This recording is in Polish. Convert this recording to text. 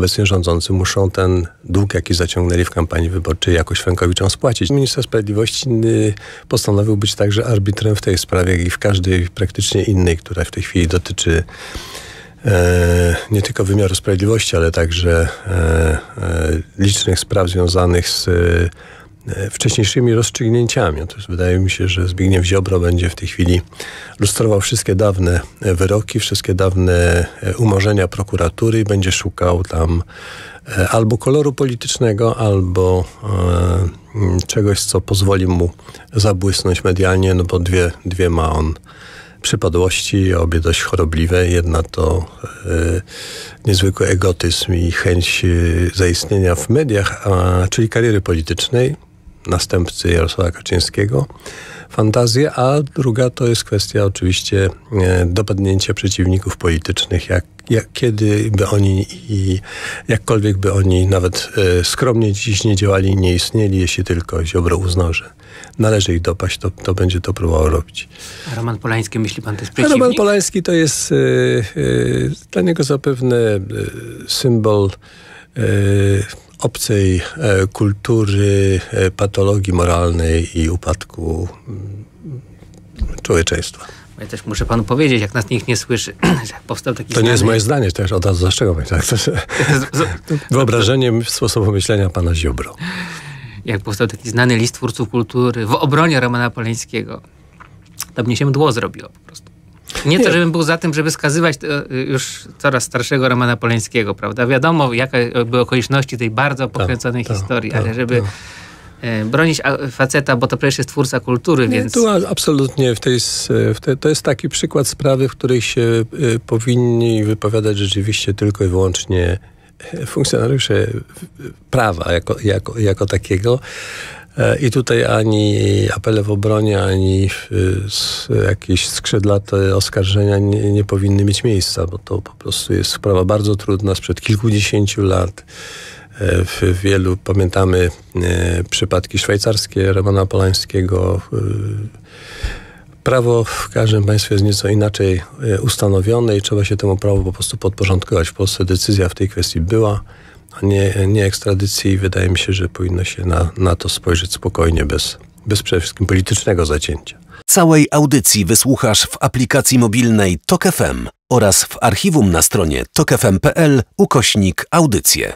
obecnie rządzący muszą ten dług, jaki zaciągnęli w kampanii wyborczej, jakoś Frankowiczom spłacić. Minister Sprawiedliwości y, postanowił być także arbitrem w tej sprawie, jak i w każdej praktycznie innej, która w tej chwili dotyczy e, nie tylko wymiaru sprawiedliwości, ale także e, e, licznych spraw związanych z wcześniejszymi rozstrzygnięciami. Otóż wydaje mi się, że Zbigniew Ziobro będzie w tej chwili lustrował wszystkie dawne wyroki, wszystkie dawne e, umorzenia prokuratury i będzie szukał tam e, albo koloru politycznego, albo czegoś, co pozwoli mu zabłysnąć medialnie, no bo dwie, dwie ma on przypadłości, obie dość chorobliwe. Jedna to y, niezwykły egotyzm i chęć zaistnienia w mediach, a, czyli kariery politycznej następcy Jarosława Kaczyńskiego fantazję, a druga to jest kwestia oczywiście e, dopadnięcia przeciwników politycznych, jak, jak kiedy by oni i jakkolwiek by oni nawet e, skromnie dziś nie działali, nie istnieli, jeśli tylko Ziobro uznał, że należy ich dopaść, to, to będzie to próbował robić. A Roman Polański, myśli pan, to jest przeciwnik? Roman Polański to jest yy, dla niego zapewne symbol obcej e, kultury, e, patologii moralnej i upadku mm, człowieczeństwa. Ja też muszę panu powiedzieć, jak nas nikt nie słyszy, że powstał taki To znany... nie jest moje zdanie, też od razu zastrzegam. Tak? To wyobrażeniem sposobu myślenia pana Ziobro. Jak powstał taki znany list twórców kultury w obronie Romana Polańskiego, to mnie się mdło zrobiło Nie, to, żebym był za tym, żeby skazywać y, już coraz starszego Romana Polańskiego, prawda? Wiadomo, jakie były okoliczności tej bardzo tak, pokręconej ta, historii, ta, ale żeby. E, bronić faceta, bo to przecież jest twórca kultury, Nie, więc... Tu absolutnie w tej, w te, to jest taki przykład sprawy, w której się y, powinni wypowiadać rzeczywiście tylko i wyłącznie funkcjonariusze prawa jako, jako, jako takiego, E, I tutaj ani apele w obronie, ani jakieś skrzydlate oskarżenia nie, nie powinny mieć miejsca, bo to po prostu jest sprawa bardzo trudna sprzed kilkudziesięciu lat. E, w wielu pamiętamy e, przypadki szwajcarskie Romana Polańskiego. Prawo w każdym państwie jest nieco inaczej ustanowione i trzeba się temu prawu po prostu podporządkować. W Polsce decyzja w tej kwestii była nie, nie ekstradycji. Wydaje mi się, że powinno się na, na to spojrzeć spokojnie, bez, bez przede wszystkim politycznego zacięcia. Całej audycji wysłuchasz w aplikacji mobilnej TokFM oraz w archiwum na stronie tokefm.pl ukośnik audycje.